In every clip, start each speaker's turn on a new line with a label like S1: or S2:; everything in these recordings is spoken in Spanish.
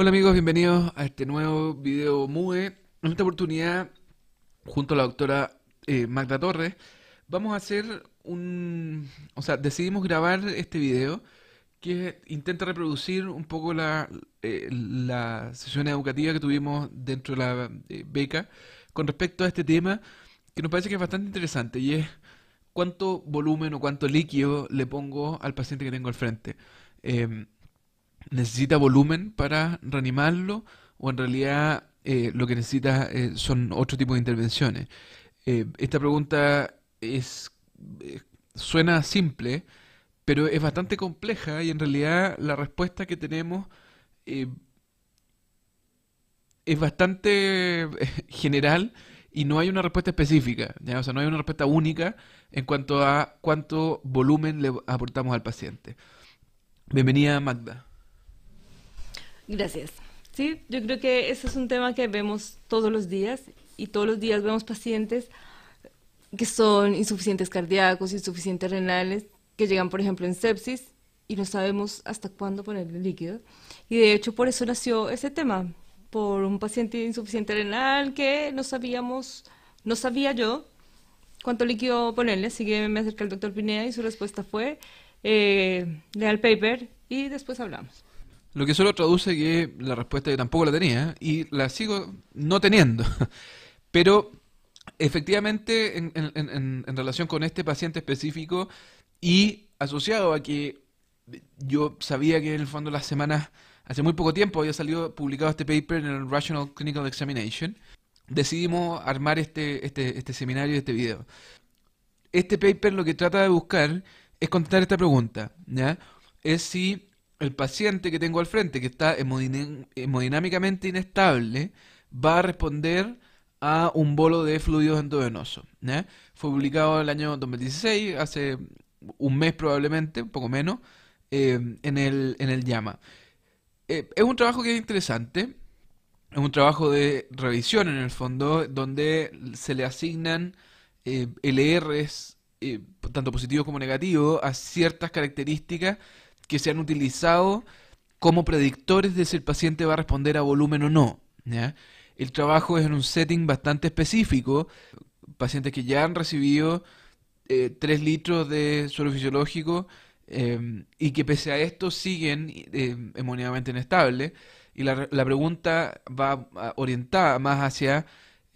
S1: Hola amigos, bienvenidos a este nuevo video MUE. En esta oportunidad, junto a la doctora eh, Magda Torres, vamos a hacer un... O sea, decidimos grabar este video que intenta reproducir un poco la, eh, la sesión educativa que tuvimos dentro de la eh, beca con respecto a este tema que nos parece que es bastante interesante y es cuánto volumen o cuánto líquido le pongo al paciente que tengo al frente. ¿Necesita volumen para reanimarlo o en realidad eh, lo que necesita eh, son otro tipo de intervenciones? Eh, esta pregunta es suena simple, pero es bastante compleja y en realidad la respuesta que tenemos es bastante general y no hay una respuesta específica, ¿ya? O sea, no hay una respuesta única en cuanto a cuánto volumen le aportamos al paciente. Bienvenida, Magda.
S2: Gracias. Sí, yo creo que ese es un tema que vemos todos los días y todos los días vemos pacientes que son insuficientes cardíacos, insuficientes renales, que llegan, por ejemplo, en sepsis y no sabemos hasta cuándo ponerle líquido. Y de hecho, por eso nació ese tema, por un paciente insuficiente renal que no sabíamos, no sabía yo cuánto líquido ponerle, así que me acerqué al doctor Pineda y su respuesta fue, eh, lea el paper y después hablamos.
S1: Lo que solo traduce que la respuesta yo tampoco la tenía y la sigo no teniendo. Pero efectivamente en, relación con este paciente específico y asociado a que yo sabía que en el fondo las semanas, hace muy poco tiempo había salido publicado este paper en el Rational Clinical Examination, decidimos armar este, este, este seminario y este video. Este paper lo que trata de buscar es contestar esta pregunta, ¿ya? Es si el paciente que tengo al frente, que está hemodinámicamente inestable, va a responder a un bolo de fluidos endovenosos. Fue publicado el año 2016, hace un mes probablemente, un poco menos, eh, en, el, en el llama. Eh, es un trabajo que es interesante, es un trabajo de revisión en el fondo, donde se le asignan eh, LRs, tanto positivos como negativos, a ciertas características que se han utilizado como predictores de si el paciente va a responder a volumen o no. El trabajo es en un setting bastante específico, pacientes que ya han recibido eh, 3 litros de suelo fisiológico em, y que pese a esto siguen eh, hemodinámicamente inestables. Y la, pregunta va orientada más hacia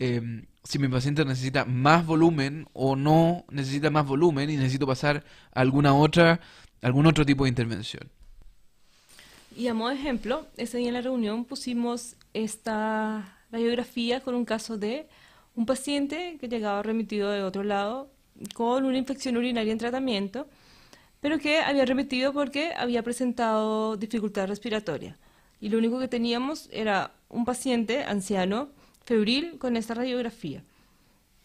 S1: em, si mi paciente necesita más volumen o no necesita más volumen y necesito pasar a alguna otra algún otro tipo de intervención.
S2: Y a modo de ejemplo, ese día en la reunión pusimos esta radiografía con un caso de un paciente que llegaba remitido de otro lado con una infección urinaria en tratamiento, pero que había remitido porque había presentado dificultad respiratoria. Y lo único que teníamos era un paciente anciano, febril, con esta radiografía,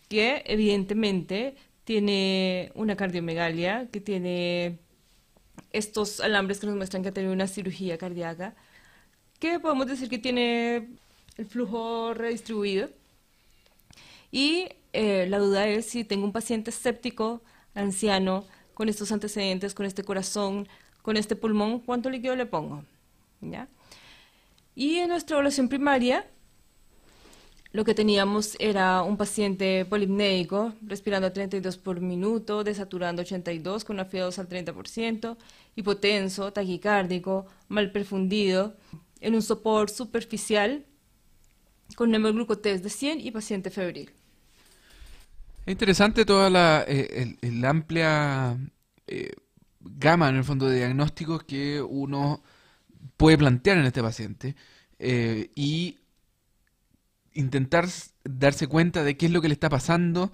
S2: que evidentemente tiene una cardiomegalia, que tiene estos alambres que nos muestran que ha tenido una cirugía cardíaca, que podemos decir que tiene el flujo redistribuido. Y eh, la duda es si tengo un paciente escéptico, anciano, con estos antecedentes, con este corazón, con este pulmón, ¿cuánto líquido le pongo? ¿Ya? Y en nuestra evaluación primaria lo que teníamos era un paciente polipnéico, respirando a 32 por minuto, desaturando 82 con una FIA2 al 30%, hipotenso, taquicárdico, mal perfundido, en un sopor superficial, con hemoglucotest de 100 y paciente febril.
S1: Es interesante toda la eh, amplia eh, gama, en el fondo, de diagnósticos que uno puede plantear en este paciente. Eh, y intentar darse cuenta de qué es lo que le está pasando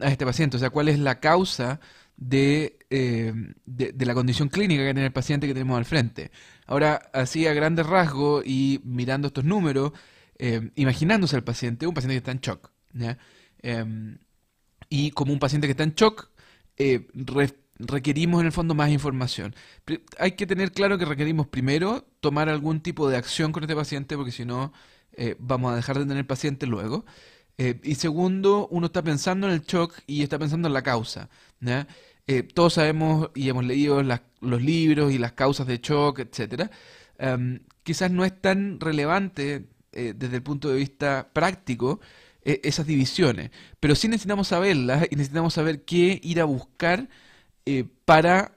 S1: a este paciente, o sea, cuál es la causa de, eh, de, la condición clínica que tiene el paciente que tenemos al frente. Ahora, así a grandes rasgos y mirando estos números, eh, imaginándose al paciente, un paciente que está en shock, em, y como un paciente que está en shock, eh, requerimos en el fondo más información. Hay que tener claro que requerimos primero tomar algún tipo de acción con este paciente, porque si no, eh, vamos a dejar de tener pacientes luego. Eh, y segundo, uno está pensando en el shock y está pensando en la causa. Eh, todos sabemos y hemos leído los libros y las causas de shock, etcétera, em, quizás no es tan relevante eh, desde el punto de vista práctico esas divisiones, pero sí necesitamos saberlas y necesitamos saber qué ir a buscar para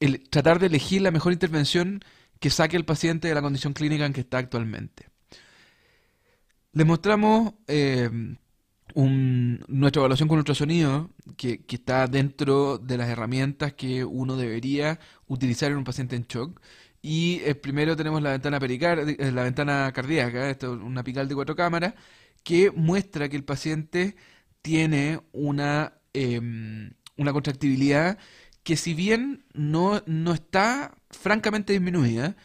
S1: el, tratar de elegir la mejor intervención que saque al paciente de la condición clínica en que está actualmente. Les mostramos nuestra evaluación con ultrasonido, que, que, está dentro de las herramientas que uno debería utilizar en un paciente en shock. Y eh, primero tenemos la ventana pericárdica, eh, la ventana cardíaca, esto es una apical de cuatro cámaras, que muestra que el paciente tiene una, em, una contractibilidad que si bien no, no está francamente disminuida,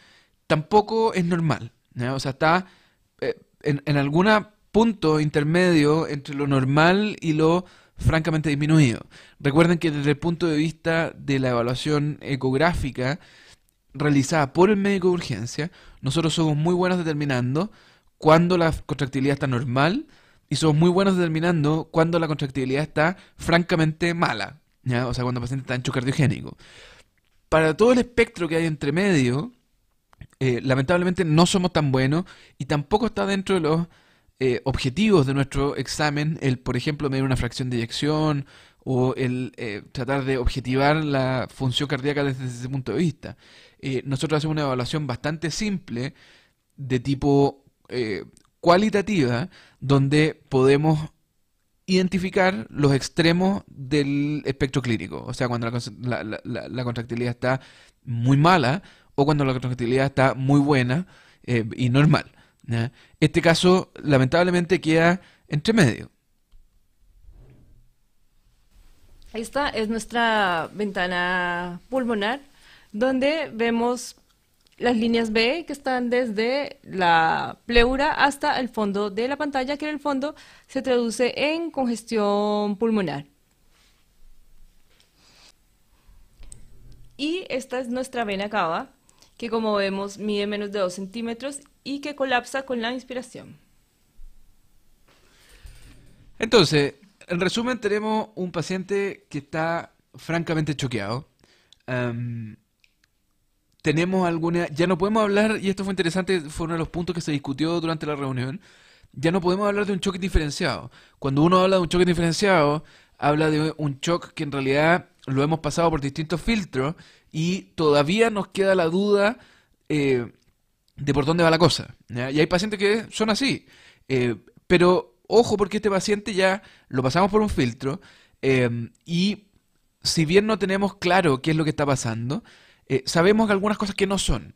S1: tampoco es normal. O sea, está eh, en, algún punto intermedio entre lo normal y lo francamente disminuido. Recuerden que desde el punto de vista de la evaluación ecográfica, realizada por el médico de urgencia, nosotros somos muy buenos determinando cuando la contractibilidad está normal y somos muy buenos determinando cuando la contractibilidad está francamente mala, ¿ya? o sea, cuando el paciente está en cardiogénico. Para todo el espectro que hay entre medio, eh, lamentablemente no somos tan buenos y tampoco está dentro de los eh, objetivos de nuestro examen el, por ejemplo, medir una fracción de eyección o el eh, tratar de objetivar la función cardíaca desde ese punto de vista. Nosotros hacemos una evaluación bastante simple de tipo cualitativa, donde podemos identificar los extremos del espectro clínico, o sea, cuando la, contractilidad está muy mala o cuando la contractilidad está muy buena y normal. Este caso, lamentablemente, queda entre medio.
S2: Esta es nuestra ventana pulmonar, donde vemos las líneas B que están desde la pleura hasta el fondo de la pantalla, que en el fondo se traduce en congestión pulmonar. Y esta es nuestra vena cava, que como vemos mide menos de 2 centímetros y que colapsa con la inspiración.
S1: Entonces, en resumen, tenemos un paciente que está francamente choqueado. tenemos alguna. Ya no podemos hablar, y esto fue interesante, fue uno de los puntos que se discutió durante la reunión. Ya no podemos hablar de un choque diferenciado. Cuando uno habla de un choque diferenciado, habla de un choque que en realidad lo hemos pasado por distintos filtros y todavía nos queda la duda eh, de por dónde va la cosa. Y hay pacientes que son así. Eh, pero ojo porque este paciente ya lo pasamos por un filtro em, y si bien no tenemos claro qué es lo que está pasando, eh, sabemos que algunas cosas que no son.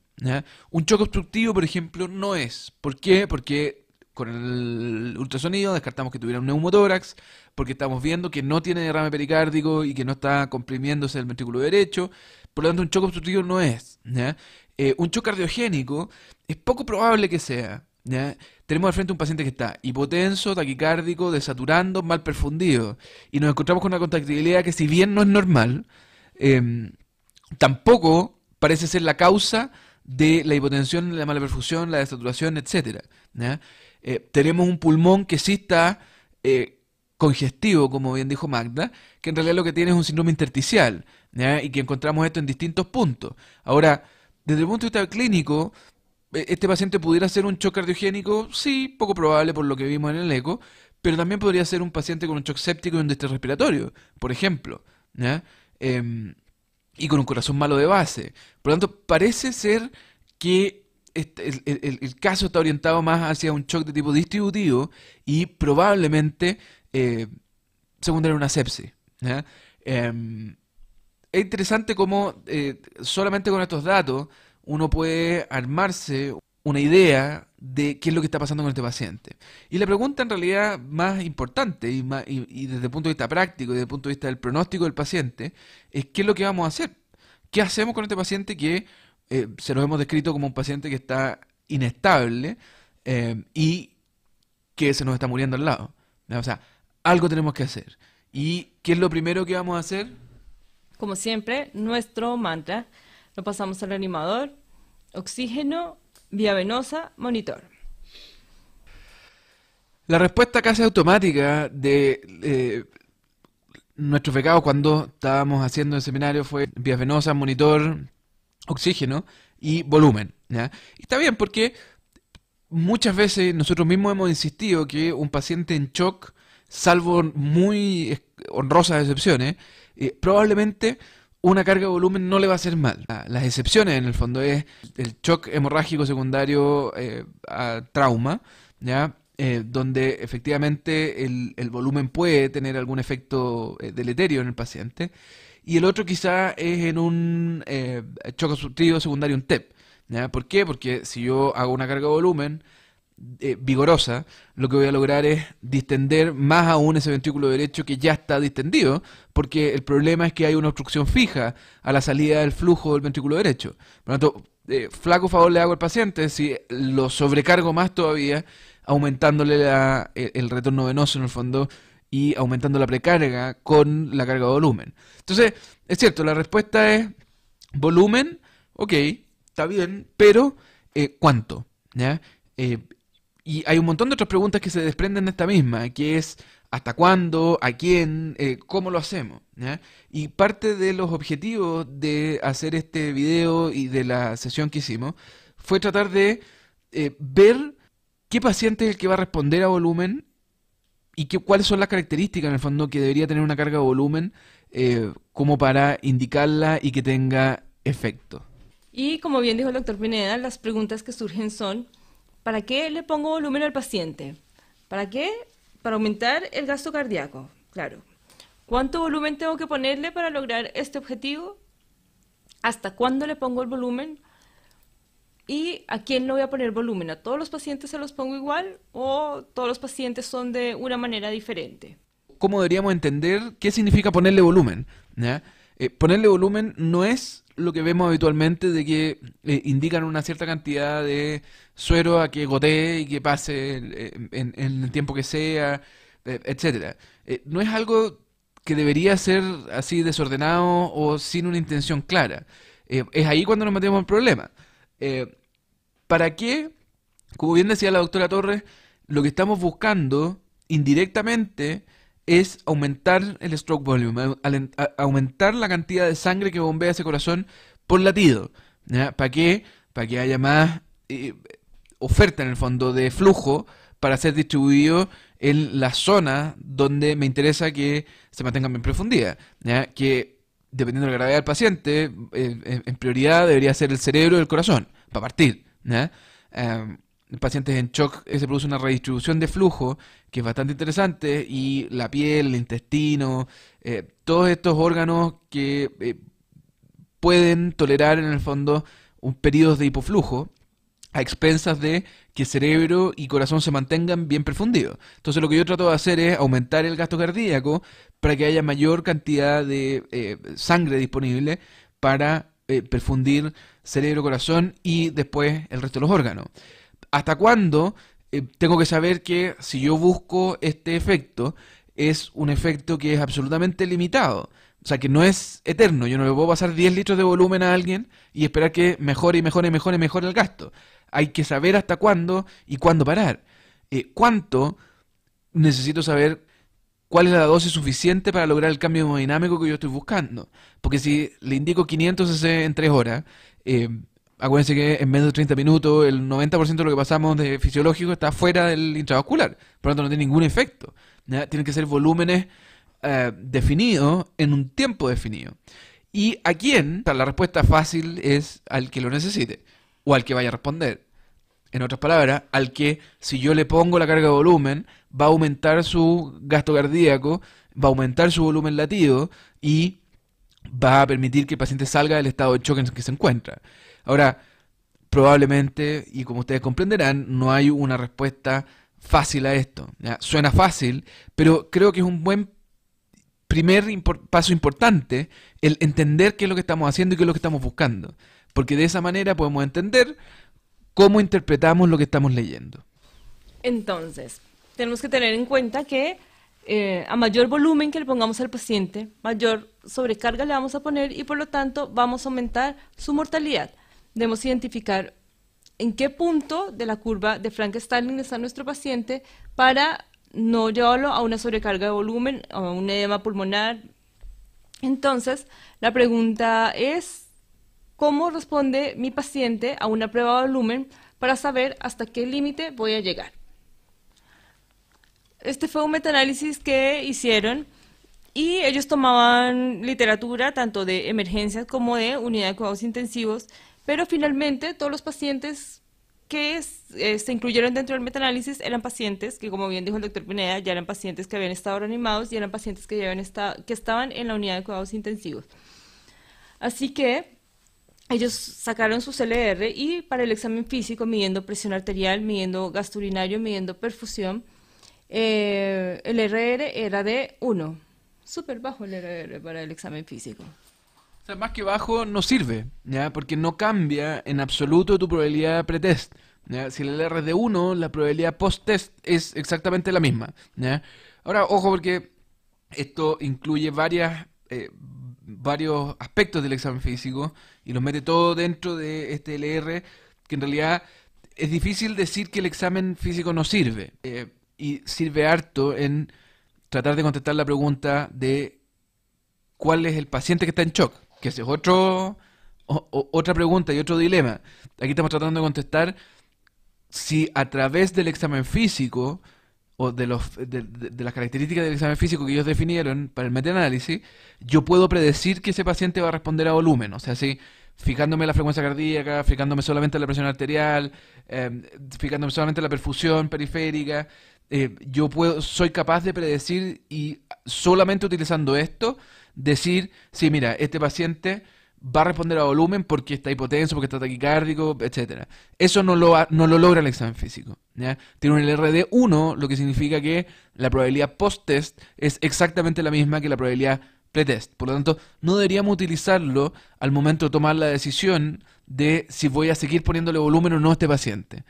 S1: Un choque obstructivo, por ejemplo, no es. ¿Por qué? Porque con el ultrasonido descartamos que tuviera un neumotórax, porque estamos viendo que no tiene derrame pericárdico y que no está comprimiéndose el ventrículo derecho. Por lo tanto, un choque obstructivo no es. Eh, un choque cardiogénico es poco probable que sea. Tenemos al frente un paciente que está hipotenso, taquicárdico, desaturando, mal perfundido. Y nos encontramos con una contractibilidad que si bien no es normal, em, tampoco parece ser la causa de la hipotensión, la mala perfusión, la desaturación, etc. Eh, tenemos un pulmón que sí está eh, congestivo, como bien dijo Magda, que en realidad lo que tiene es un síndrome intersticial, y que encontramos esto en distintos puntos. Ahora, desde el punto de vista clínico, e, este paciente pudiera ser un shock cardiogénico, sí, poco probable por lo que vimos en el eco, pero también podría ser un paciente con un shock séptico y un distrés respiratorio, por ejemplo, em, y con un corazón malo de base. Por lo tanto, parece ser que este, el, caso está orientado más hacia un shock de tipo distributivo y probablemente eh, secundario una sepsis. Es interesante cómo eh, solamente con estos datos uno puede armarse una idea de qué es lo que está pasando con este paciente. Y la pregunta en realidad más importante y, desde el punto de vista práctico y desde el punto de vista del pronóstico del paciente es qué es lo que vamos a hacer. ¿Qué hacemos con este paciente que eh, se lo hemos descrito como un paciente que está inestable eh, y que se nos está muriendo al lado? O sea, algo tenemos que hacer. ¿Y qué es lo primero que vamos a hacer?
S2: Como siempre, nuestro mantra lo pasamos al animador, oxígeno, vía venosa, monitor.
S1: La respuesta casi automática de eh, nuestros becados cuando estábamos haciendo el seminario fue vía venosa, monitor, oxígeno. y volumen. ¿ya? Está bien porque muchas veces nosotros mismos hemos insistido que un paciente en shock, salvo muy honrosas excepciones, eh, probablemente una carga de volumen no le va a hacer mal. Las excepciones en el fondo es el shock hemorrágico secundario eh, a trauma, ¿ya? Eh, donde efectivamente el, volumen puede tener algún efecto deleterio en el paciente. Y el otro quizá es en un shock obstructivo secundario, un TEP. ¿Por qué? Porque si yo hago una carga de volumen eh, vigorosa, lo que voy a lograr es distender más aún ese ventrículo derecho que ya está distendido, porque el problema es que hay una obstrucción fija a la salida del flujo del ventrículo derecho. Por lo tanto, eh, flaco favor le hago al paciente si lo sobrecargo más todavía, aumentándole el, retorno venoso en el fondo y aumentando la precarga con la carga de volumen. Entonces, es cierto, la respuesta es volumen, ok, está bien, pero eh, ¿cuánto? ¿Ya? Y hay un montón de otras preguntas que se desprenden de esta misma, que es hasta cuándo, a quién, eh, cómo lo hacemos. Y parte de los objetivos de hacer este video y de la sesión que hicimos fue tratar de eh, ver qué paciente es el que va a responder a volumen y qué, cuáles son las características en el fondo que debería tener una carga de volumen eh, como para indicarla y que tenga efecto.
S2: Y como bien dijo el doctor Pineda, las preguntas que surgen son ¿Para qué le pongo volumen al paciente? ¿Para qué? Para aumentar el gasto cardíaco, claro. ¿Cuánto volumen tengo que ponerle para lograr este objetivo? ¿Hasta cuándo le pongo el volumen? ¿Y a quién le voy a poner volumen? ¿A todos los pacientes se los pongo igual o todos los pacientes son de una manera diferente?
S1: ¿Cómo deberíamos entender qué significa ponerle volumen? Eh, ponerle volumen no es lo que vemos habitualmente de que eh, indican una cierta cantidad de suero a que gotee y que pase en, el tiempo que sea, eh, etcétera. Eh, no es algo que debería ser así desordenado o sin una intención clara. es ahí cuando nos metemos en problema. ¿Para qué? Como bien decía la doctora Torres, lo que estamos buscando indirectamente es aumentar el stroke volume, aumentar la cantidad de sangre que bombea ese corazón por latido. ¿Para qué? Para que haya más eh, oferta en el fondo de flujo para ser distribuido en la zona donde me interesa que se mantenga en profundidad. Que dependiendo de la gravedad del paciente, eh, en prioridad debería ser el cerebro y el corazón, para partir. Em, pacientes en shock se produce una redistribución de flujo que es bastante interesante y la piel, el intestino, eh, todos estos órganos que eh, pueden tolerar en el fondo un periodo de hipoflujo a expensas de que cerebro y corazón se mantengan bien perfundidos. Entonces lo que yo trato de hacer es aumentar el gasto cardíaco para que haya mayor cantidad de eh, sangre disponible para perfundir cerebro, corazón y después el resto de los órganos. ¿Hasta cuándo eh, tengo que saber que si yo busco este efecto, es un efecto que es absolutamente limitado? O sea, que no es eterno. Yo no le puedo pasar 10 litros de volumen a alguien y esperar que mejore y mejore y mejore y mejore el gasto. Hay que saber hasta cuándo y cuándo parar. Eh, ¿Cuánto necesito saber cuál es la dosis suficiente para lograr el cambio hemodinámico que yo estoy buscando? Porque si le indico 500 cc en 3 horas, eh, Acuérdense que en menos de 30 minutos el 90% de lo que pasamos de fisiológico está fuera del intravascular, por lo tanto no tiene ningún efecto. Tienen que ser volúmenes eh, definidos en un tiempo definido. ¿Y a quién? La respuesta fácil es al que lo necesite o al que vaya a responder. En otras palabras, al que si yo le pongo la carga de volumen, va a aumentar su gasto cardíaco, va a aumentar su volumen latido y va a permitir que el paciente salga del estado de choque en el que se encuentra. Ahora, probablemente, y como ustedes comprenderán, no hay una respuesta fácil a esto. Suena fácil, pero creo que es un buen primer paso importante el entender qué es lo que estamos haciendo y qué es lo que estamos buscando. Porque de esa manera podemos entender cómo interpretamos lo que estamos leyendo.
S2: Entonces, tenemos que tener en cuenta que eh, a mayor volumen que le pongamos al paciente, mayor sobrecarga le vamos a poner y por lo tanto vamos a aumentar su mortalidad debemos identificar en qué punto de la curva de Frank-Starling está nuestro paciente para no llevarlo a una sobrecarga de volumen, a un edema pulmonar. Entonces, la pregunta es, cómo responde mi paciente a una prueba de volumen para saber hasta qué límite voy a llegar. Este fue un metaanálisis que hicieron y ellos tomaban literatura tanto de emergencias como de unidad de cuidados intensivos, pero finalmente todos los pacientes que eh, se incluyeron dentro del metaanálisis eran pacientes que, como bien dijo el doctor Pineda, ya eran pacientes que habían estado reanimados y eran pacientes que, ya habían que estaban en la unidad de cuidados intensivos. Así que ellos sacaron su CLR y para el examen físico, midiendo presión arterial, midiendo gasto urinario, midiendo perfusión, eh, el RR era de 1. Súper bajo el RR para el examen físico.
S1: O sea, más que bajo no sirve, ¿ya? Porque no cambia en absoluto tu probabilidad pretest. Si el LR es de 1, la probabilidad post-test es exactamente la misma. Ahora, ojo porque esto incluye varias, eh, varios aspectos del examen físico y los mete todo dentro de este LR, que en realidad es difícil decir que el examen físico no sirve. Eh, y sirve harto en tratar de contestar la pregunta de cuál es el paciente que está en shock, que ese es otro, otra pregunta y otro dilema. Aquí estamos tratando de contestar si a través del examen físico o de, los, de, las características del examen físico que ellos definieron para el metaanálisis, yo puedo predecir que ese paciente va a responder a volumen. O sea, si fijándome la frecuencia cardíaca, fijándome solamente en la presión arterial, eh, fijándome solamente en la perfusión periférica, eh, yo puedo, soy capaz de predecir y solamente utilizando esto, decir, sí, mira, este paciente va a responder a volumen porque está hipotenso, porque está taquicárdico, etcétera. Eso no lo, no lo logra el examen físico. Tiene un LRD 1, lo que significa que la probabilidad post-test es exactamente la misma que la probabilidad pretest. Por lo tanto, no deberíamos utilizarlo al momento de tomar la decisión de si voy a seguir poniéndole volumen o no a este paciente.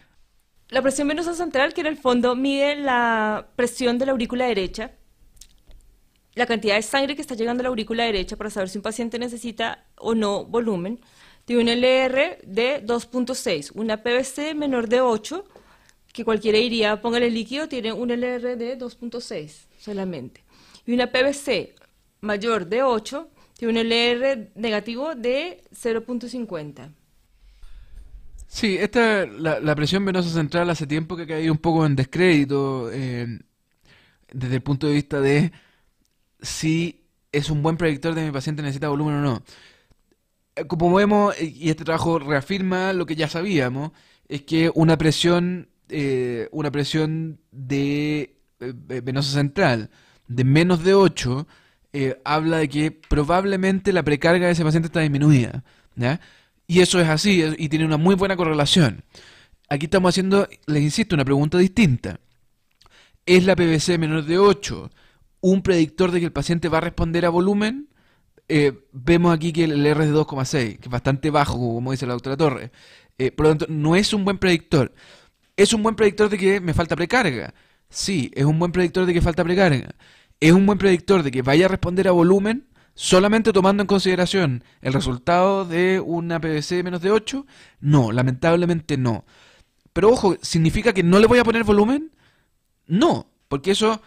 S2: La presión venosa central, que en el fondo mide la presión de la aurícula derecha, la cantidad de sangre que está llegando a la aurícula derecha para saber si un paciente necesita o no volumen, tiene un LR de 2.6, una PVC menor de 8, que cualquiera diría, póngale líquido, tiene un LR de 2.6 solamente. Y una PVC mayor de 8 tiene un LR negativo de 0.50.
S1: Sí, esta, la, la, presión venosa central hace tiempo que ha caído un poco en descrédito eh, desde el punto de vista de si es un buen predictor de mi paciente necesita volumen o no. Eh, como vemos, eh, y este trabajo reafirma lo que ya sabíamos, es que una presión, una presión de venosa central de menos de 8 habla de que probablemente la precarga de ese paciente está disminuida. Y eso es así y tiene una muy buena correlación. Aquí estamos haciendo, les insisto, una pregunta distinta. ¿Es la PVC menor de 8 un predictor de que el paciente va a responder a volumen? Eh, vemos aquí que el R es de 2,6, que es bastante bajo, como dice la doctora Torres. Eh, por lo tanto, no es un buen predictor. ¿Es un buen predictor de que me falta precarga? Sí, es un buen predictor de que falta precarga. ¿Es un buen predictor de que vaya a responder a volumen? solamente tomando en consideración el resultado de una PVC menos de 8? No, lamentablemente no. Pero ojo, ¿significa que no le voy a poner volumen? No, porque eso,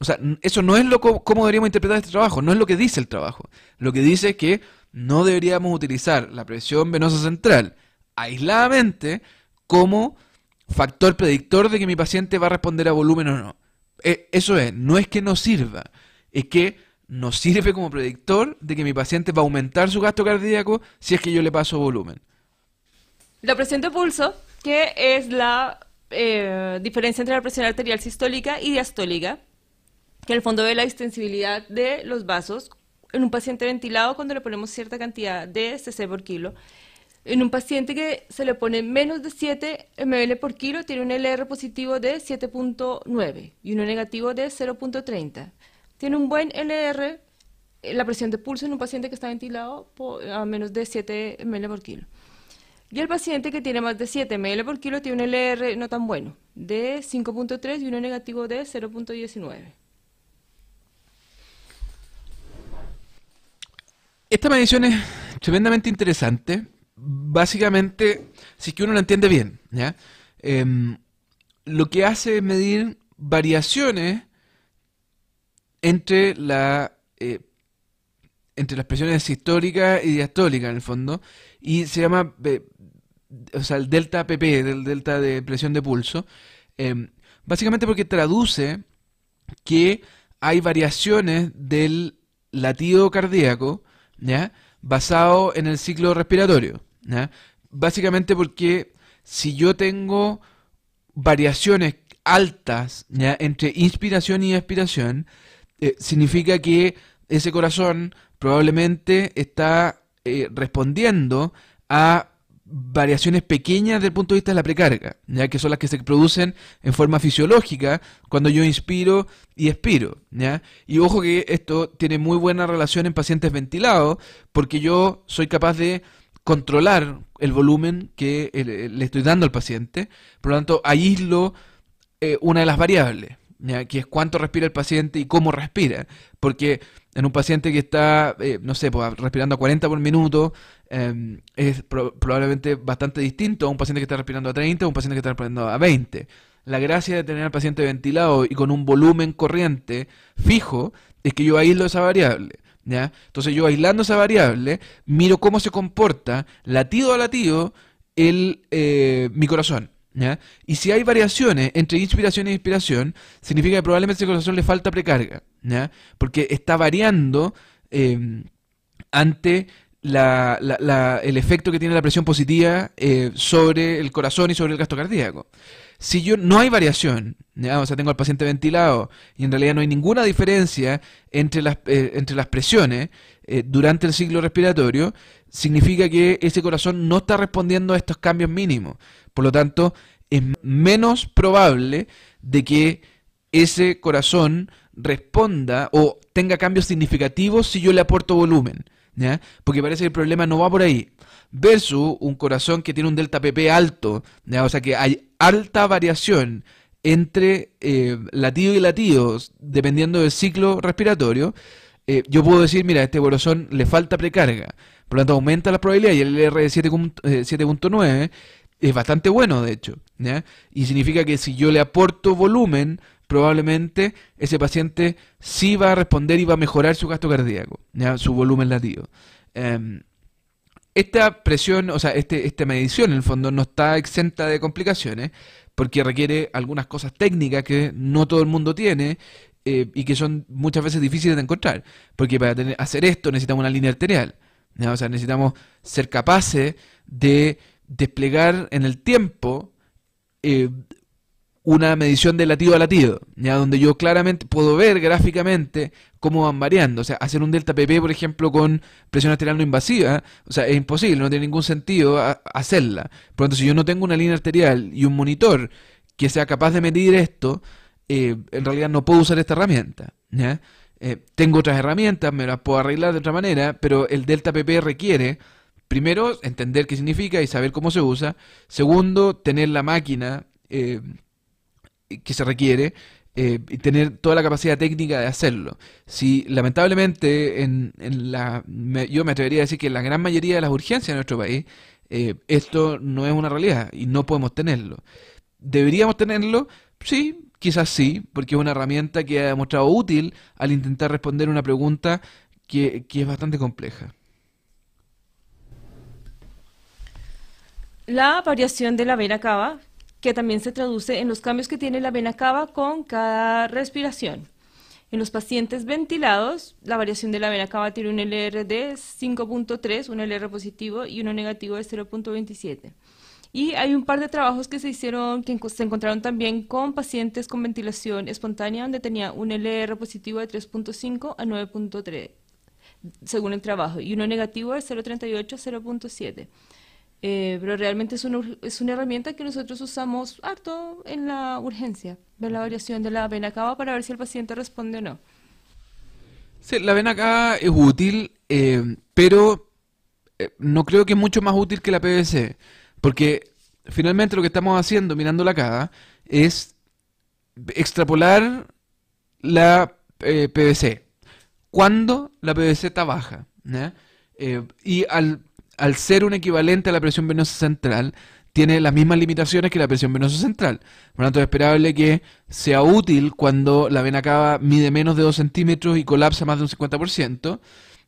S1: o sea, eso no es lo cómo deberíamos interpretar este trabajo, no es lo que dice el trabajo. Lo que dice es que no deberíamos utilizar la presión venosa central aisladamente como factor predictor de que mi paciente va a responder a volumen o no. Eh, eso es, no es que no sirva, es que nos sirve como predictor de que mi paciente va a aumentar su gasto cardíaco si es que yo le paso volumen.
S2: La presión de pulso, que es la eh, diferencia entre la presión arterial sistólica y diastólica, que el fondo ve la extensibilidad de los vasos en un paciente ventilado cuando le ponemos cierta cantidad de cc por kilo. En un paciente que se le pone menos de 7 ml por kilo, tiene un LR positivo de 7.9 y uno negativo de 0.30 tiene un buen LR, eh, la presión de pulso en un paciente que está ventilado a menos de 7 ml por kilo. Y el paciente que tiene más de 7 ml por kilo tiene un LR no tan bueno, de 5.3 y uno negativo de 0.19.
S1: Esta medición es tremendamente interesante. Básicamente, si es que uno la entiende bien, ¿ya? Em, lo que hace es medir variaciones entre la, eh, entre las presiones históricas y diastólicas en el fondo, y se llama, eh, o sea, el delta PP, del delta de presión de pulso, em, básicamente porque traduce que hay variaciones del latido cardíaco, ¿ya? basado en el ciclo respiratorio. Básicamente porque si yo tengo variaciones altas ¿ya? entre inspiración y expiración, eh, significa que ese corazón probablemente está eh, respondiendo a variaciones pequeñas desde el punto de vista de la precarga, ya que son las que se producen en forma fisiológica cuando yo inspiro y expiro, ¿ya? Y ojo que esto tiene muy buena relación en pacientes ventilados, porque yo soy capaz de controlar el volumen que eh, le estoy dando al paciente, por lo tanto aíslo eh, una de las variables, que es cuánto respira el paciente y cómo respira. Porque en un paciente que está, eh, no sé, pues, respirando a 40 por minuto, em, es probablemente bastante distinto a un paciente que está respirando a 30 o un paciente que está respirando a 20. La gracia de tener al paciente ventilado y con un volumen corriente fijo es que yo aíslo esa variable. ¿ya? Entonces yo aislando esa variable, miro cómo se comporta latido a latido el, eh, mi corazón. Y si hay variaciones entre inspiración e inspiración, significa que probablemente ese corazón le falta precarga, Porque está variando em, ante el efecto que tiene la presión positiva eh, sobre el corazón y sobre el gasto cardíaco. Si yo no hay variación, o sea, tengo al paciente ventilado y en realidad no hay ninguna diferencia entre las, eh, entre las presiones eh, durante el ciclo respiratorio, significa que ese corazón no está respondiendo a estos cambios mínimos. Por lo tanto, es menos probable de que ese corazón responda o tenga cambios significativos si yo le aporto volumen. Porque parece que el problema no va por ahí. Versus un corazón que tiene un delta PP alto, o sea que hay alta variación entre eh, latido y latidos, dependiendo del ciclo respiratorio, eh, yo puedo decir, mira, a este corazón le falta precarga. Por lo tanto, aumenta la probabilidad y el LR 7.9 es bastante bueno, de hecho. Y significa que si yo le aporto volumen, probablemente ese paciente sí va a responder y va a mejorar su gasto cardíaco, su volumen latido. Em, esta presión, o sea, este, esta medición en el fondo no está exenta de complicaciones porque requiere algunas cosas técnicas que no todo el mundo tiene eh, y que son muchas veces difíciles de encontrar. Porque para hacer esto necesitamos una línea arterial. O sea, necesitamos ser capaces de desplegar en el tiempo eh, una medición de latido a latido, ya donde yo claramente puedo ver gráficamente cómo van variando. O sea, hacer un delta PP, por ejemplo, con presión arterial no invasiva, o sea, es imposible, no tiene ningún sentido hacerla. Por lo tanto, si yo no tengo una línea arterial y un monitor que sea capaz de medir esto, eh, en realidad no puedo usar esta herramienta. Eh, tengo otras herramientas, me las puedo arreglar de otra manera, pero el delta PP requiere primero, entender qué significa y saber cómo se usa. Segundo, tener la máquina eh, que se requiere eh, y tener toda la capacidad técnica de hacerlo. Si lamentablemente en, la, yo me atrevería a decir que en la gran mayoría de las urgencias en nuestro país eh, esto no es una realidad y no podemos tenerlo. ¿Deberíamos tenerlo? Sí, quizás sí, porque es una herramienta que ha demostrado útil al intentar responder una pregunta que es bastante compleja.
S2: La variación de la vena cava, que también se traduce en los cambios que tiene la vena cava con cada respiración. En los pacientes ventilados, la variación de la vena cava tiene un LR de 5.3, un LR positivo y uno negativo de 0.27. Y hay un par de trabajos que se hicieron, que se encontraron también con pacientes con ventilación espontánea, donde tenía un LR positivo de 3.5 a 9.3, según el trabajo, y uno negativo de 0.38 a 0.7. Eh, pero realmente es una, es una herramienta que nosotros usamos harto en la urgencia, ver la variación de la vena cava para ver si el paciente responde o no.
S1: Sí, la vena cava es útil, eh, pero eh, no creo que es mucho más útil que la PVC, porque finalmente lo que estamos haciendo mirando la cava es extrapolar la PVC cuando la PVC está baja. y al al ser un equivalente a la presión venosa central, tiene las mismas limitaciones que la presión venosa central. Por lo tanto, es esperable que sea útil cuando la vena cava mide menos de 2 centímetros y colapsa más de un 50%,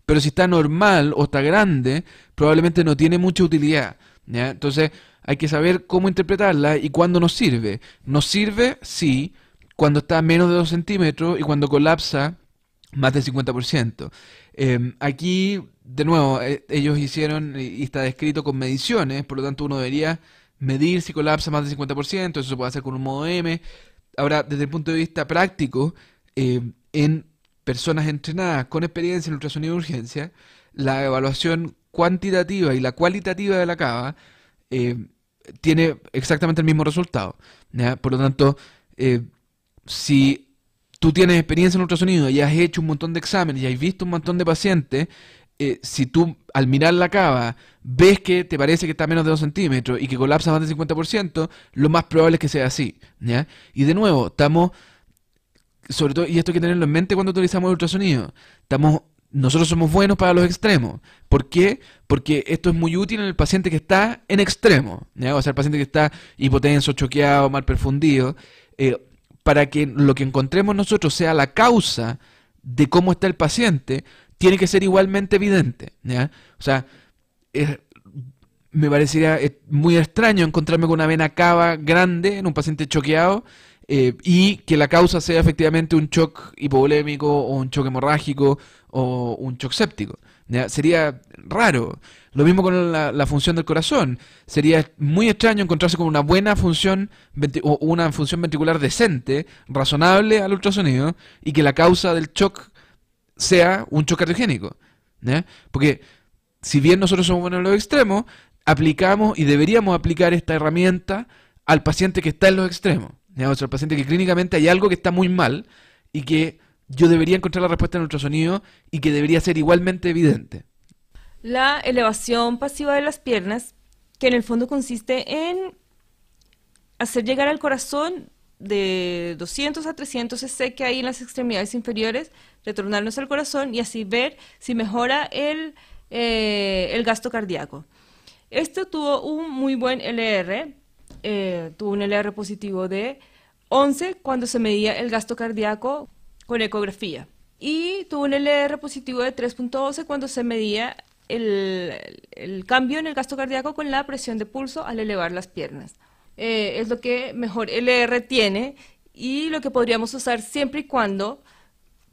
S1: pero si está normal o está grande, probablemente no tiene mucha utilidad. Entonces hay que saber cómo interpretarla y cuándo nos sirve. Nos sirve, sí, cuando está a menos de 2 centímetros y cuando colapsa más del 50%. Em, aquí, de nuevo, eh, ellos hicieron y está descrito con mediciones, por lo tanto uno debería medir si colapsa más del 50%, eso se puede hacer con un modo M. Ahora, desde el punto de vista práctico, em, en personas entrenadas con experiencia en ultrasonido de urgencia, la evaluación cuantitativa y la cualitativa de la cava em, tiene exactamente el mismo resultado. Por lo tanto, eh, si tú tienes experiencia en ultrasonido y has hecho un montón de exámenes y has visto un montón de pacientes, eh, si tú al mirar la cava ves que te parece que está a menos de 2 centímetros y que colapsa más del 50%, lo más probable es que sea así. ¿ya? Y de nuevo, estamos, sobre todo, y esto hay que tenerlo en mente cuando utilizamos el ultrasonido, estamos, nosotros somos buenos para los extremos. ¿Por qué? Porque esto es muy útil en el paciente que está en extremo, ¿ya? o sea, el paciente que está hipotenso, choqueado, mal perfundido. Eh, para que lo que encontremos nosotros sea la causa de cómo está el paciente, tiene que ser igualmente evidente. ¿ya? O sea, me parecería muy extraño encontrarme con una vena cava grande en un paciente choqueado eh, y que la causa sea efectivamente un shock hipovolémico o un shock hemorrágico o un shock séptico. Sería raro. Lo mismo con la, función del corazón. Sería muy extraño encontrarse con una buena función o una función ventricular decente, razonable al ultrasonido, y que la causa del shock sea un shock cardiogénico. Porque si bien nosotros somos buenos en los extremos, aplicamos y deberíamos aplicar esta herramienta al paciente que está en los extremos. O sea, al paciente que clínicamente hay algo que está muy mal y que yo debería encontrar la respuesta en ultrasonido y que debería ser igualmente evidente.
S2: La elevación pasiva de las piernas, que en el fondo consiste en hacer llegar al corazón de 200 a 300 cc que hay en las extremidades inferiores, retornarnos al corazón y así ver si mejora el, eh, el gasto cardíaco. Esto tuvo un muy buen LR, eh, tuvo un LR positivo de 11 cuando se medía el gasto cardíaco con ecografía. Y tuvo un LR positivo de 3.12 cuando se medía el, el, cambio en el gasto cardíaco con la presión de pulso al elevar las piernas. Eh, es lo que mejor LR tiene y lo que podríamos usar siempre y cuando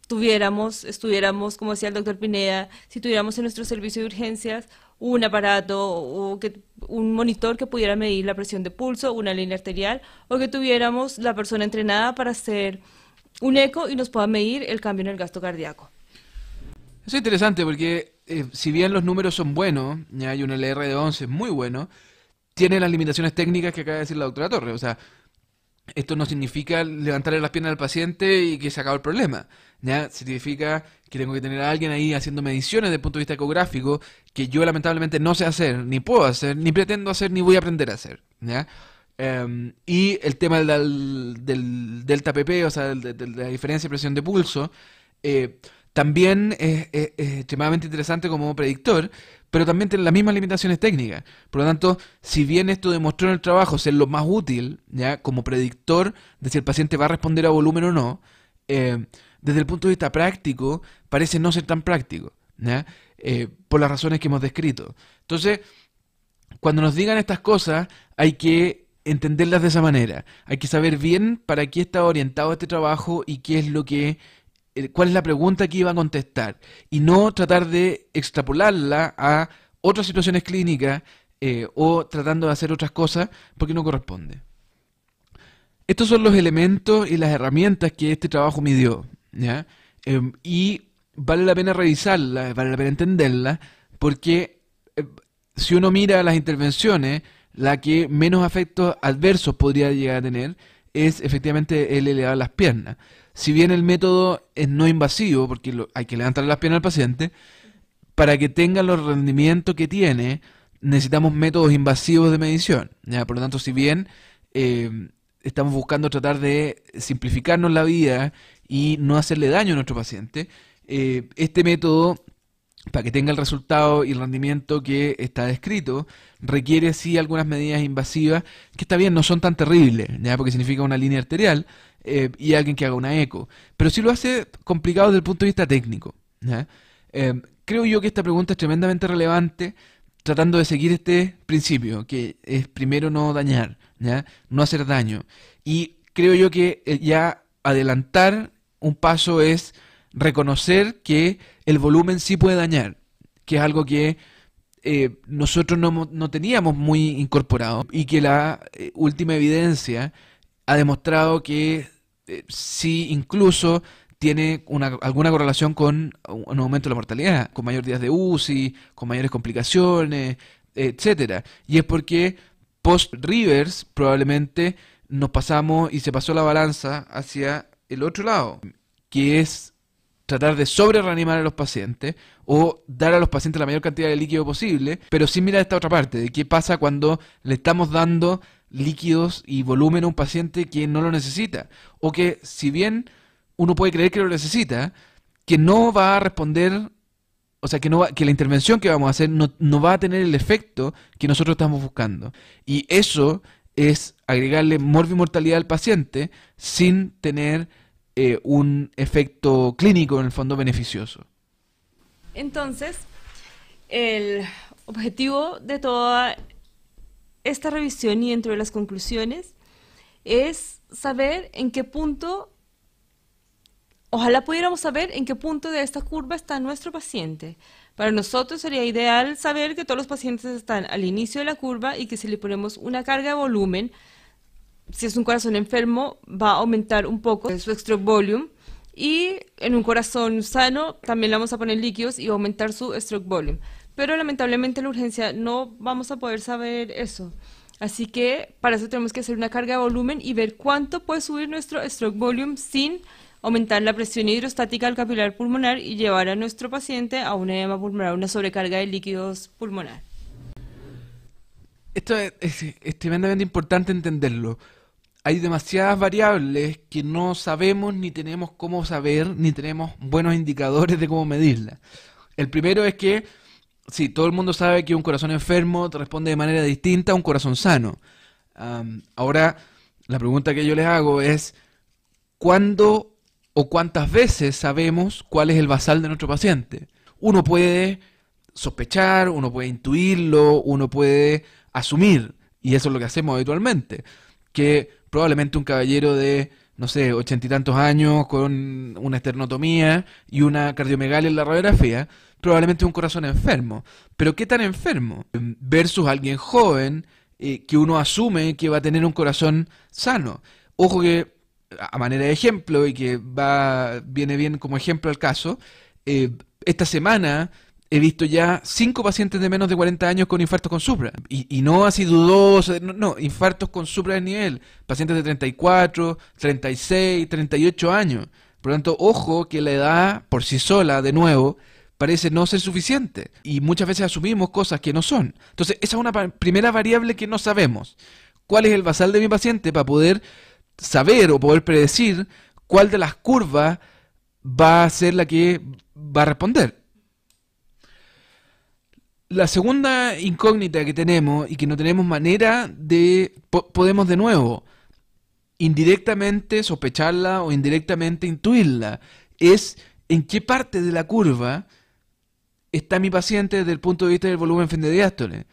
S2: tuviéramos, estuviéramos, como decía el doctor Pineda, si tuviéramos en nuestro servicio de urgencias un aparato o que, un monitor que pudiera medir la presión de pulso, una línea arterial, o que tuviéramos la persona entrenada para hacer un eco y nos pueda medir el cambio en el gasto cardíaco.
S1: Eso es interesante porque eh, si bien los números son buenos, hay un LR de 11 muy bueno, tiene las limitaciones técnicas que acaba de decir la doctora Torres. O sea, esto no significa levantarle las piernas al paciente y que se acaba el problema. ¿ya? Significa que tengo que tener a alguien ahí haciendo mediciones desde el punto de vista ecográfico que yo lamentablemente no sé hacer, ni puedo hacer, ni pretendo hacer, ni voy a aprender a hacer. ¿ya? Em, y el tema del, delta PP, o sea, de, la diferencia de presión de pulso, eh, también es, extremadamente interesante como predictor, pero también tiene las mismas limitaciones técnicas. Por lo tanto, si bien esto demostró en el trabajo ser lo más útil, ya como predictor de si el paciente va a responder a volumen o no, eh, desde el punto de vista práctico parece no ser tan práctico, eh, por las razones que hemos descrito. Entonces, cuando nos digan estas cosas, hay que entenderlas de esa manera. Hay que saber bien para qué está orientado este trabajo y qué es lo que cuál es la pregunta que iba a contestar y no tratar de extrapolarla a otras situaciones clínicas eh, o tratando de hacer otras cosas porque no corresponde. Estos son los elementos y las herramientas que este trabajo midió. ¿ya? Em, y vale la pena revisarla, vale la pena entenderla, porque eh, si uno mira las intervenciones, la que menos efectos adversos podría llegar a tener es efectivamente el elevar las piernas. Si bien el método es no invasivo, porque hay que levantar las piernas al paciente, para que tenga los rendimientos que tiene, necesitamos métodos invasivos de medición. Por lo tanto, si bien eh, estamos buscando tratar de simplificarnos la vida y no hacerle daño a nuestro paciente, eh, este método para que tenga el resultado y el rendimiento que está descrito, requiere sí algunas medidas invasivas, que está bien, no son tan terribles, ¿ya? porque significa una línea arterial eh, y alguien que haga una eco, pero sí lo hace complicado desde el punto de vista técnico. Eh, creo yo que esta pregunta es tremendamente relevante tratando de seguir este principio, que es primero no dañar, no hacer daño. Y creo yo que eh, ya adelantar un paso es reconocer que el volumen sí puede dañar, que es algo que eh, nosotros no, teníamos muy incorporado y que la eh, última evidencia ha demostrado que sí incluso tiene una, alguna correlación con un aumento de la mortalidad, con mayor días de UCI, con mayores complicaciones, etcétera. Y es porque post Rivers probablemente nos pasamos y se pasó la balanza hacia el otro lado, que es tratar de sobre reanimar a los pacientes o dar a los pacientes la mayor cantidad de líquido posible, pero sin mirar esta otra parte, de qué pasa cuando le estamos dando líquidos y volumen a un paciente que no lo necesita, o que si bien uno puede creer que lo necesita, que no va a responder, o sea, que, no que la intervención que vamos a hacer no, no va a tener el efecto que nosotros estamos buscando. Y eso es agregarle morbimortalidad al paciente sin tener eh, un efecto clínico en el fondo beneficioso.
S2: Entonces, el objetivo de toda esta revisión y dentro de las conclusiones es saber en qué punto Ojalá pudiéramos saber en qué punto de esta curva está nuestro paciente. Para nosotros sería ideal saber que todos los pacientes están al inicio de la curva y que si le ponemos una carga de volumen, si es un corazón enfermo, va a aumentar un poco su stroke volume. Y en un corazón sano también le vamos a poner líquidos y aumentar su stroke volume. Pero lamentablemente en la urgencia no vamos a poder saber eso. Así que para eso tenemos que hacer una carga de volumen y ver cuánto puede subir nuestro stroke volume sin aumentar la presión hidrostática del capilar pulmonar y llevar a nuestro paciente a un edema pulmonar, una sobrecarga de líquidos pulmonar.
S1: Esto es, tremendamente importante entenderlo. Hay demasiadas variables que no sabemos ni tenemos cómo saber, ni tenemos buenos indicadores de cómo medirlas. El primero es que, sí, todo el mundo sabe que un corazón enfermo responde de manera distinta a un corazón sano. ahora, la pregunta que yo les hago es, ¿cuándo o cuántas veces sabemos cuál es el basal de nuestro paciente. Uno puede sospechar, uno puede intuirlo, uno puede asumir, y eso es lo que hacemos habitualmente, que probablemente un caballero de, no sé, ochenta y tantos años con una esternotomía y una cardiomegalia en la radiografía, probablemente un corazón enfermo. Pero ¿qué tan enfermo? Versus alguien joven eh, que uno asume que va a tener un corazón sano. Ojo que a manera de ejemplo y que va viene bien como ejemplo al caso, eh, esta semana he visto ya cinco pacientes de menos de 40 años con infartos con supra. Y, no así dudosos, no, no, infartos con supra de nivel. Pacientes de 34, 36, 38 años. Por lo tanto, ojo que la edad por sí sola, de nuevo, parece no ser suficiente. Y muchas veces asumimos cosas que no son. Entonces, esa es una primera variable que no sabemos. ¿Cuál es el basal de mi paciente para poder saber o poder predecir cuál de las curvas va a ser la que va a responder. La segunda incógnita que tenemos y que no tenemos manera de, podemos de nuevo, indirectamente sospecharla o indirectamente intuirla, es en qué parte de la curva está mi paciente desde el punto de vista del volumen de diástole.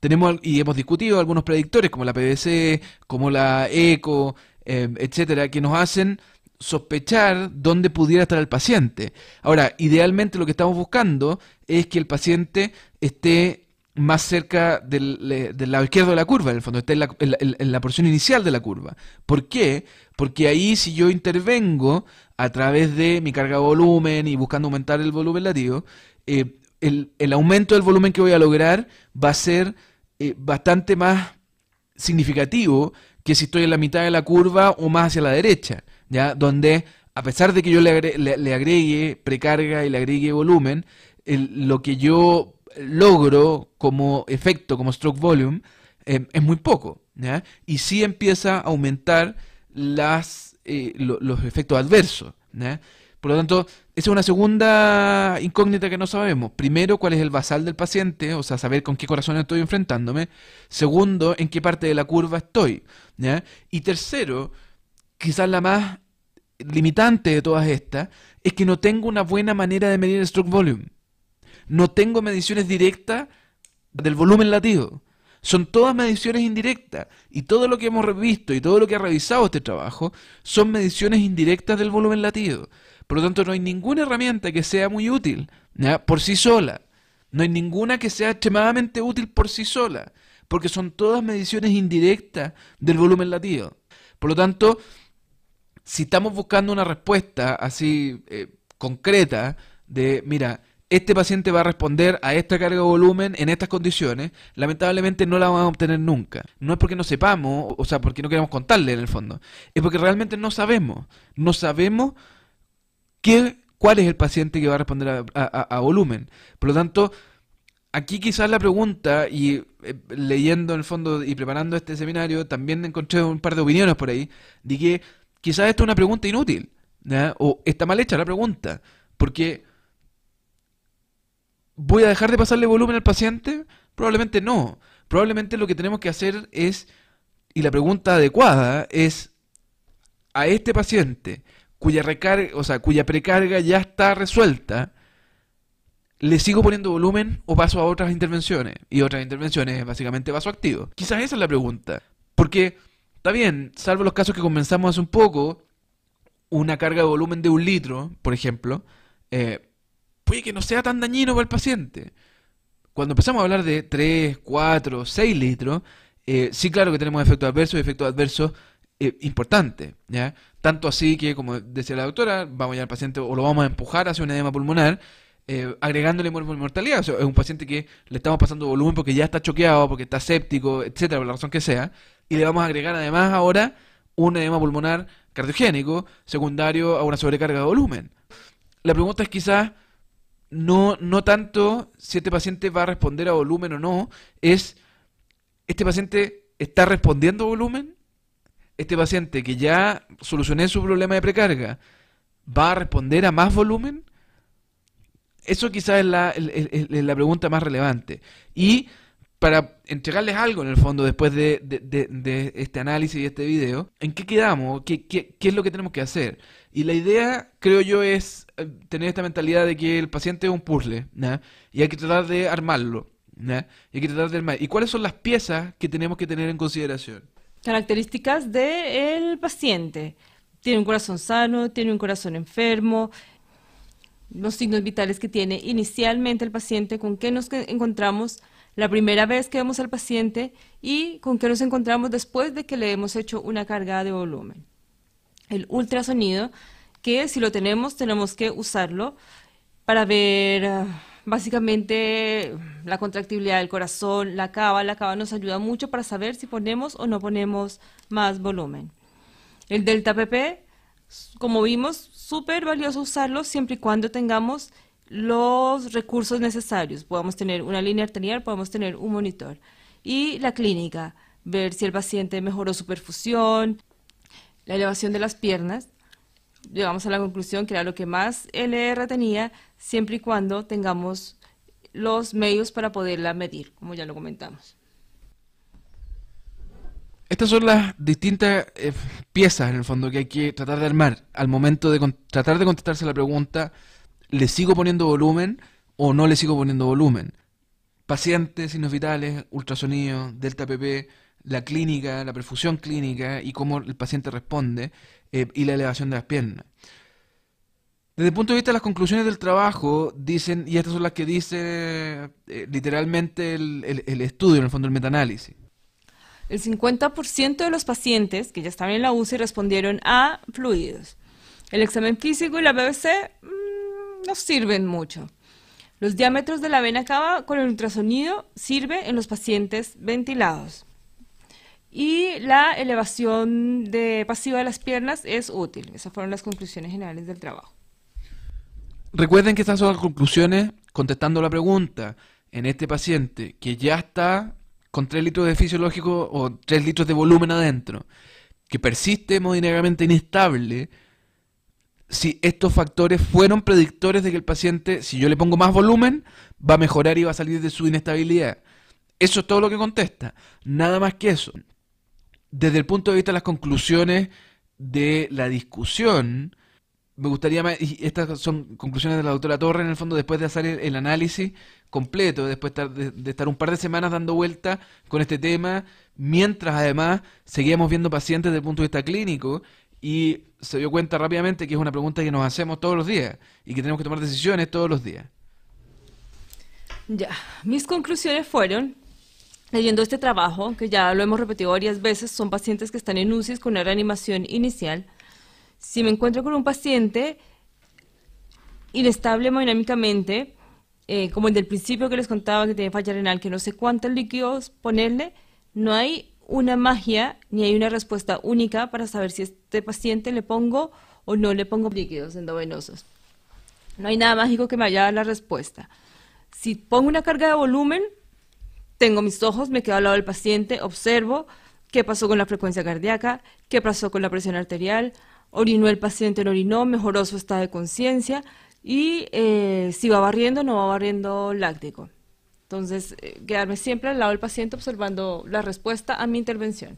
S1: Tenemos, y hemos discutido algunos predictores como la PVC, como la ECO, eh, etcétera, que nos hacen sospechar dónde pudiera estar el paciente. Ahora, idealmente lo que estamos buscando es que el paciente esté más cerca del, lado izquierdo de la curva, en el fondo, esté en la, porción inicial de la curva. ¿Por qué? Porque ahí si yo intervengo a través de mi carga de volumen y buscando aumentar el volumen latido, eh, el, aumento del volumen que voy a lograr va a ser eh, bastante más significativo que si estoy en la mitad de la curva o más hacia la derecha, ¿ya? Donde a pesar de que yo le, agregue, precarga y le agregue volumen, lo que yo logro como efecto, como stroke volume, eh, es muy poco, ¿ya? Y sí empieza a aumentar las, eh, los efectos adversos, ¿ya? Por lo tanto, esa es una segunda incógnita que no sabemos. Primero, cuál es el basal del paciente, o sea, saber con qué corazón estoy enfrentándome. Segundo, en qué parte de la curva estoy. Y tercero, quizás la más limitante de todas estas, es que no tengo una buena manera de medir el stroke volume. No tengo mediciones directas del volumen latido. Son todas mediciones indirectas. Y todo lo que hemos visto y todo lo que ha revisado este trabajo son mediciones indirectas del volumen latido. Por lo tanto, no hay ninguna herramienta que sea muy útil por sí sola. No hay ninguna que sea extremadamente útil por sí sola. Porque son todas mediciones indirectas del volumen latido. Por lo tanto, si estamos buscando una respuesta así eh, concreta de, mira, este paciente va a responder a esta carga de volumen en estas condiciones, lamentablemente no la vamos a obtener nunca. No es porque no sepamos, o sea, porque no queremos contarle en el fondo, es porque realmente no sabemos. No sabemos qué, cuál es el paciente que va a responder a, volumen. Por lo tanto, aquí quizás la pregunta, y eh, leyendo en el fondo y preparando este seminario, también encontré un par de opiniones por ahí, de que quizás esto es una pregunta inútil, o está mal hecha la pregunta, porque ¿Voy a dejar de pasarle volumen al paciente? Probablemente no. Probablemente lo que tenemos que hacer es, y la pregunta adecuada es, a este paciente cuya recarga, o sea, cuya precarga ya está resuelta, ¿le sigo poniendo volumen o paso a otras intervenciones? Y otras intervenciones básicamente vaso activo. Quizás esa es la pregunta. Porque, está bien, salvo los casos que comenzamos hace un poco, una carga de volumen de un litro, por ejemplo, eh, puede que no sea tan dañino para el paciente. Cuando empezamos a hablar de 3, 4, 6 litros, eh, sí, claro que tenemos efectos adversos y efectos adversos eh, importantes. ¿ya? Tanto así que, como decía la doctora, vamos a al paciente o lo vamos a empujar hacia un edema pulmonar, eh, agregándole mortalidad. O sea, es un paciente que le estamos pasando volumen porque ya está choqueado, porque está séptico, etcétera, por la razón que sea, y le vamos a agregar además ahora un edema pulmonar cardiogénico secundario a una sobrecarga de volumen. La pregunta es quizás no, no tanto si este paciente va a responder a volumen o no, es, ¿este paciente está respondiendo a volumen? ¿Este paciente que ya solucioné su problema de precarga va a responder a más volumen? Eso quizás es la, pregunta más relevante. Y para entregarles algo en el fondo después de, este análisis y este video, ¿en qué quedamos? ¿Qué, ¿Qué, qué, es lo que tenemos que hacer? Y la idea, creo yo, es eh, tener esta mentalidad de que el paciente es un puzzle, y hay que tratar de armarlo. Y hay que tratar de armar. ¿Y cuáles son las piezas que tenemos que tener en consideración?
S2: Características del paciente. Tiene un corazón sano, tiene un corazón enfermo, los signos vitales que tiene inicialmente el paciente, con qué nos encontramos la primera vez que vemos al paciente y con qué nos encontramos después de que le hemos hecho una carga de volumen. El ultrasonido, que si lo tenemos, tenemos que usarlo para ver ah, básicamente la contractibilidad del corazón, la cava. La cava nos ayuda mucho para saber si ponemos o no ponemos más volumen. El delta PP, como vimos, súper valioso usarlo siempre y cuando tengamos los recursos necesarios. Podemos tener una línea arterial, podemos tener un monitor. Y la clínica, ver si el paciente mejoró su perfusión, la elevación de las piernas. Llegamos a la conclusión que era lo que más LR tenía, siempre y cuando tengamos los medios para poderla medir, como ya lo comentamos.
S1: Estas son las distintas eh, piezas, en el fondo, que hay que tratar de armar al momento de tratar de contestarse la pregunta ¿le sigo poniendo volumen o no le sigo poniendo volumen? Pacientes, signos vitales, ultrasonido, delta PP, la clínica, la perfusión clínica y cómo el paciente responde eh, y la elevación de las piernas. Desde el punto de vista de las conclusiones del trabajo, dicen, y estas son las que dice eh, literalmente el, el, estudio, en el fondo, el metaanálisis.
S2: El 50% de los pacientes que ya estaban en la UCI respondieron a fluidos. El examen físico y la BBC no sirven mucho. Los diámetros de la vena cava con el ultrasonido sirve en los pacientes ventilados. Y la elevación de pasiva de las piernas es útil. Esas fueron las conclusiones generales del trabajo.
S1: Recuerden que estas son las conclusiones contestando la pregunta. En este paciente que ya está con 3 litros de fisiológico o 3 litros de volumen adentro, que persiste hemodinámicamente inestable, si estos factores fueron predictores de que el paciente, si yo le pongo más volumen, va a mejorar y va a salir de su inestabilidad. Eso es todo lo que contesta. Nada más que eso. Desde el punto de vista de las conclusiones de la discusión, me gustaría más, y estas son conclusiones de la doctora Torre en el fondo, después de hacer el, análisis completo, después de, estar un par de semanas dando vuelta con este tema, mientras además seguíamos viendo pacientes desde el punto de vista clínico y se dio cuenta rápidamente que es una pregunta que nos hacemos todos los días y que tenemos que tomar decisiones todos los días.
S2: Ya, mis conclusiones fueron, leyendo este trabajo, que ya lo hemos repetido varias veces, son pacientes que están en UCI con una reanimación inicial, si me encuentro con un paciente inestable hemodinámicamente, eh, como el del principio que les contaba que tiene falla renal, que no sé cuántos líquidos ponerle, no hay una magia ni hay una respuesta única para saber si a este paciente le pongo o no le pongo líquidos endovenosos. No hay nada mágico que me vaya a dar la respuesta. Si pongo una carga de volumen, tengo mis ojos, me quedo al lado del paciente, observo qué pasó con la frecuencia cardíaca, qué pasó con la presión arterial, orinó el paciente, no orinó, mejoró su estado de conciencia y eh, si va barriendo, no va barriendo láctico. Entonces, eh, quedarme siempre al lado del paciente observando la respuesta a mi intervención.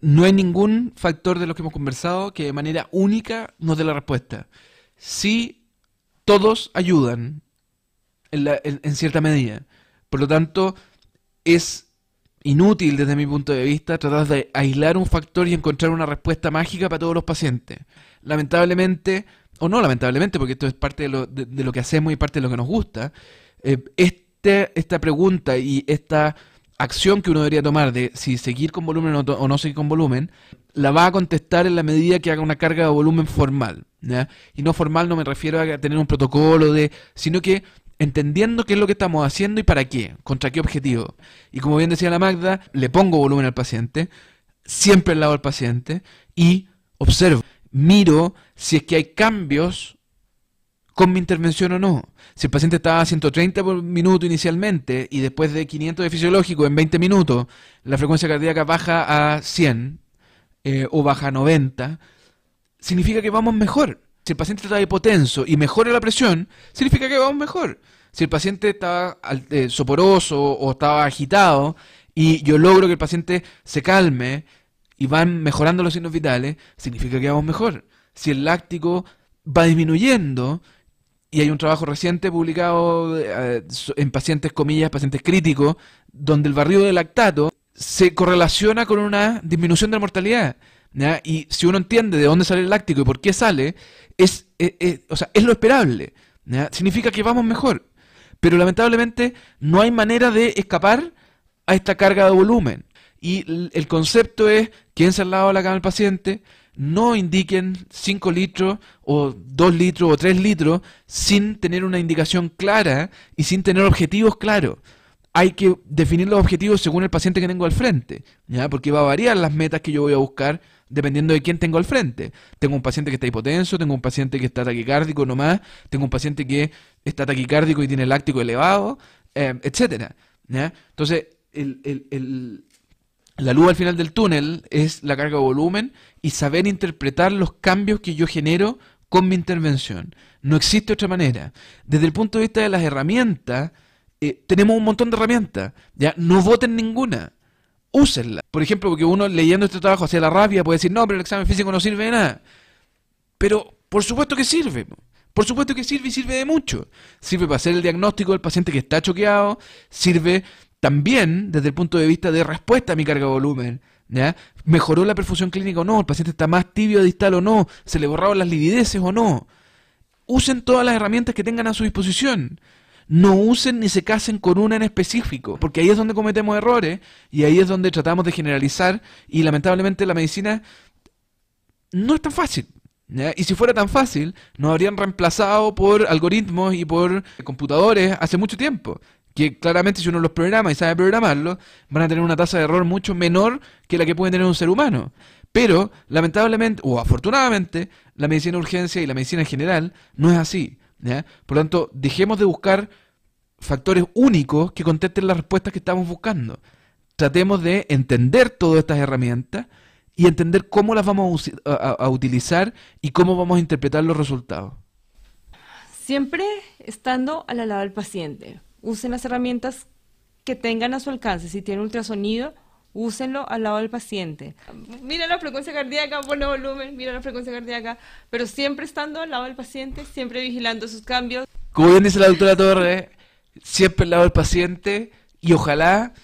S1: No hay ningún factor de lo que hemos conversado que de manera única nos dé la respuesta. Sí, todos ayudan en cierta medida. Por lo tanto, es inútil desde mi punto de vista tratar de aislar un factor y encontrar una respuesta mágica para todos los pacientes. Lamentablemente, o no lamentablemente, porque esto es parte de lo, de, lo que hacemos y parte de lo que nos gusta, eh, este, esta pregunta y esta acción que uno debería tomar de si seguir con volumen o, no seguir con volumen, la va a contestar en la medida que haga una carga de volumen formal. Y no formal no me refiero a tener un protocolo de, sino que entendiendo qué es lo que estamos haciendo y para qué, contra qué objetivo. Y como bien decía la Magda, le pongo volumen al paciente, siempre al lado del paciente, y observo, miro si es que hay cambios con mi intervención o no. Si el paciente estaba a 130 por minuto inicialmente y después de 500 de fisiológico en 20 minutos, la frecuencia cardíaca baja a 100 eh, o baja a 90, significa que vamos mejor. Si el paciente está hipotenso y mejora la presión, significa que vamos mejor. Si el paciente estaba eh, soporoso o estaba agitado y yo logro que el paciente se calme y van mejorando los signos vitales, significa que vamos mejor. Si el láctico va disminuyendo, y hay un trabajo reciente publicado eh, en pacientes, comillas, pacientes críticos, donde el barrido de lactato se correlaciona con una disminución de la mortalidad. Y si uno entiende de dónde sale el láctico y por qué sale, es, o sea, es lo esperable. Significa que vamos mejor. Pero lamentablemente no hay manera de escapar a esta carga de volumen. Y el concepto es, quédense al lado de la cama del paciente, no indiquen 5 litros o 2 litros o 3 litros sin tener una indicación clara y sin tener objetivos claros. Hay que definir los objetivos según el paciente que tengo al frente, porque va a variar las metas que yo voy a buscar dependiendo de quién tengo al frente. Tengo un paciente que está hipotenso, tengo un paciente que está taquicárdico nomás, tengo un paciente que está taquicárdico y tiene láctico elevado, eh, etcétera. Entonces, la luz al final del túnel es la carga de volumen y saber interpretar los cambios que yo genero con mi intervención. No existe otra manera. Desde el punto de vista de las herramientas, eh, tenemos un montón de herramientas. ¿ya? No voten ninguna úsenla. Por ejemplo, porque uno leyendo este trabajo hacia la rabia puede decir, no, pero el examen físico no sirve de nada. Pero por supuesto que sirve. Por supuesto que sirve y sirve de mucho. Sirve para hacer el diagnóstico del paciente que está choqueado. Sirve también desde el punto de vista de respuesta a mi carga de volumen. ¿ya? ¿Mejoró la perfusión clínica o no? ¿El paciente está más tibio distal o no? ¿Se le borraron las livideces o no? Usen todas las herramientas que tengan a su disposición no usen ni se casen con una en específico, porque ahí es donde cometemos errores y ahí es donde tratamos de generalizar y lamentablemente la medicina no es tan fácil. Y si fuera tan fácil, nos habrían reemplazado por algoritmos y por computadores hace mucho tiempo. Que claramente si uno los programa y sabe programarlos, van a tener una tasa de error mucho menor que la que puede tener un ser humano. Pero, lamentablemente, o afortunadamente, la medicina de urgencia y la medicina en general no es así. Por lo tanto, dejemos de buscar factores únicos que contesten las respuestas que estamos buscando. Tratemos de entender todas estas herramientas y entender cómo las vamos a, utilizar y cómo vamos a interpretar los resultados.
S2: Siempre estando al lado del paciente. Usen las herramientas que tengan a su alcance. Si tiene ultrasonido, úsenlo al lado del paciente. Mira la frecuencia cardíaca, pone volumen, mira la frecuencia cardíaca, pero siempre estando al lado del paciente, siempre vigilando sus cambios.
S1: Como bien dice la doctora Torres, siempre al lado del paciente y ojalá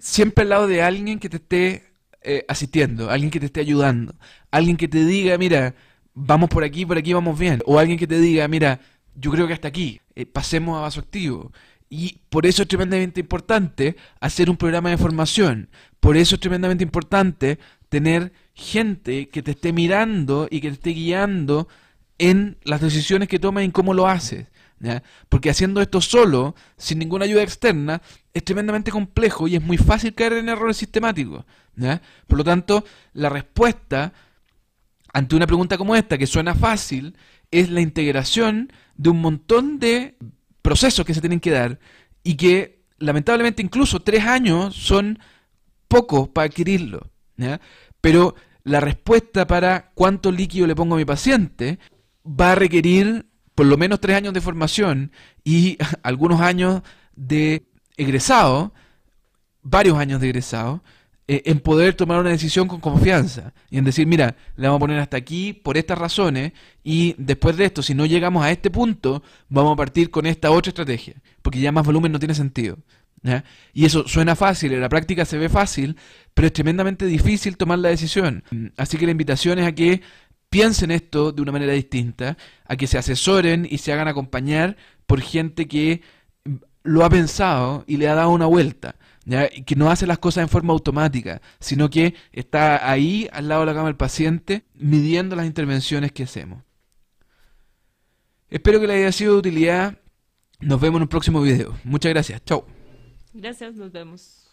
S1: siempre al lado de alguien que te esté eh, asistiendo, alguien que te esté ayudando, alguien que te diga, mira, vamos por aquí, por aquí vamos bien, o alguien que te diga, mira, yo creo que hasta aquí, eh, pasemos a vaso activo. Y por eso es tremendamente importante hacer un programa de formación. Por eso es tremendamente importante tener gente que te esté mirando y que te esté guiando en las decisiones que tomas y en cómo lo haces. Porque haciendo esto solo, sin ninguna ayuda externa, es tremendamente complejo y es muy fácil caer en errores sistemáticos. Por lo tanto, la respuesta ante una pregunta como esta, que suena fácil, es la integración de un montón de procesos que se tienen que dar y que lamentablemente incluso tres años son pocos para adquirirlo. Pero la respuesta para cuánto líquido le pongo a mi paciente va a requerir por lo menos tres años de formación y algunos años de egresado, varios años de egresado, eh, en poder tomar una decisión con confianza y en decir, mira, le vamos a poner hasta aquí por estas razones y después de esto, si no llegamos a este punto, vamos a partir con esta otra estrategia, porque ya más volumen no tiene sentido. Y eso suena fácil, en la práctica se ve fácil, pero es tremendamente difícil tomar la decisión. Así que la invitación es a que piensen esto de una manera distinta, a que se asesoren y se hagan acompañar por gente que lo ha pensado y le ha dado una vuelta que no hace las cosas en forma automática, sino que está ahí al lado de la cama del paciente midiendo las intervenciones que hacemos. Espero que les haya sido de utilidad. Nos vemos en un próximo video. Muchas gracias. Chao.
S2: Gracias, nos vemos.